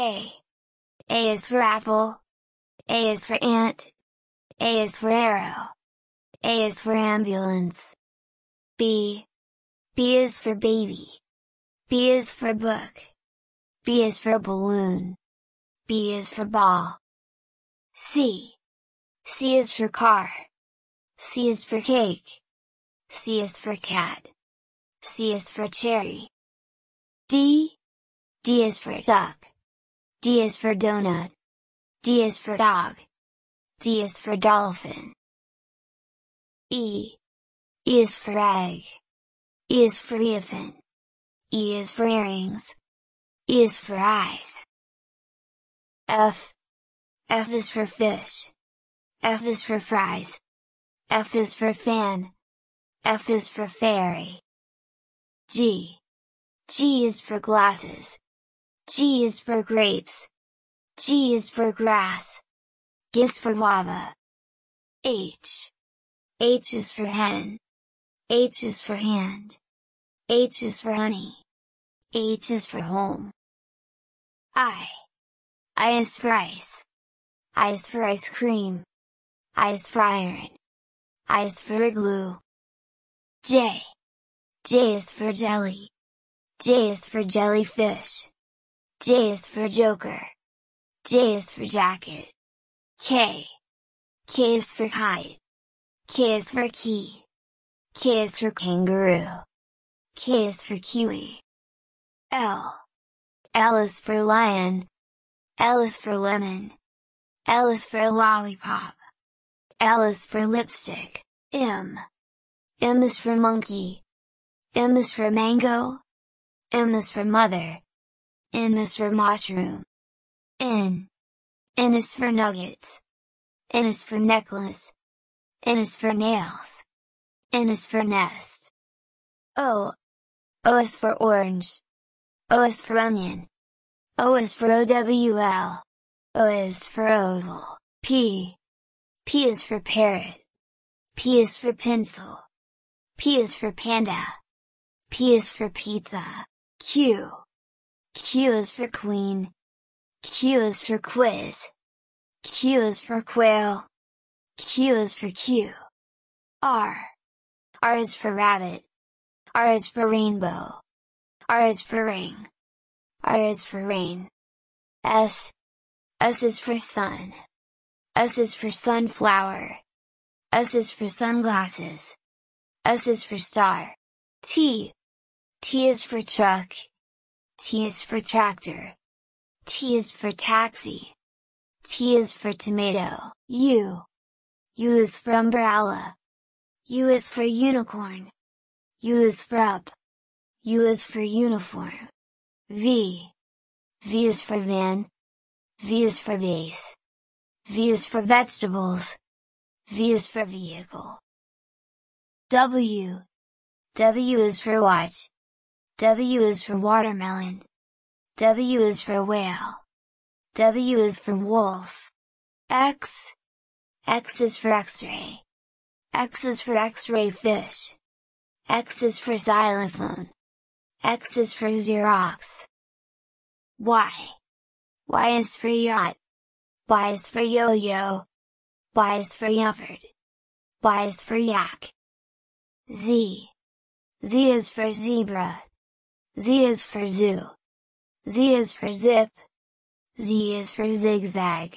A. A is for apple. A is for ant. A is for arrow. A is for ambulance. B. B is for baby. B is for book. B is for balloon. B is for ball. C. C is for car. C is for cake. C is for cat. C is for cherry. D. D is for duck. D is for donut. D is for dog. D is for dolphin. E. E is for egg. E is for elephant. E is for earrings. E is for eyes. F. F is for fish. F is for fries. F is for fan. F is for fairy. G. G is for glasses. G is for grapes. G is for grass. G is for lava. H. H is for hen. H is for hand. H is for honey. H is for home. I. I is for ice. I is for ice cream. I is for iron. I is for igloo. J. J is for jelly. J is for jellyfish. J is for joker. J is for jacket. K. K is for kite. K is for key. K is for kangaroo. K is for kiwi. L. L is for lion. L is for lemon. L is for lollipop. L is for lipstick. M. M is for monkey. M is for mango. M is for mother. M is for mushroom. N. N is for nuggets. N is for necklace. N is for nails. N is for nest. O. O is for orange. O is for onion. O is for OWL. O is for oval. P. P is for parrot. P is for pencil. P is for panda. P is for pizza. Q. Q is for queen. Q is for quiz. Q is for quail. Q is for Q. R. R is for rabbit. R is for rainbow. R is for ring. R is for rain. S. S is for sun. S is for sunflower. S is for sunglasses. S is for star. T. T is for truck. T is for tractor. T is for taxi. T is for tomato. U. U is for umbrella. U is for unicorn. U is for up. U is for uniform. V. V is for van. V is for vase. V is for vegetables. V is for vehicle. W. W is for watch. W is for watermelon. W is for whale. W is for wolf. X. X is for x-ray. X is for x-ray fish. X is for xylophone. X is for Xerox. Y. Y is for yacht. Y is for yo-yo. Y is for yogurt. Y is for yak. Z. Z is for zebra. Z is for zoo. Z is for zip. Z is for zigzag.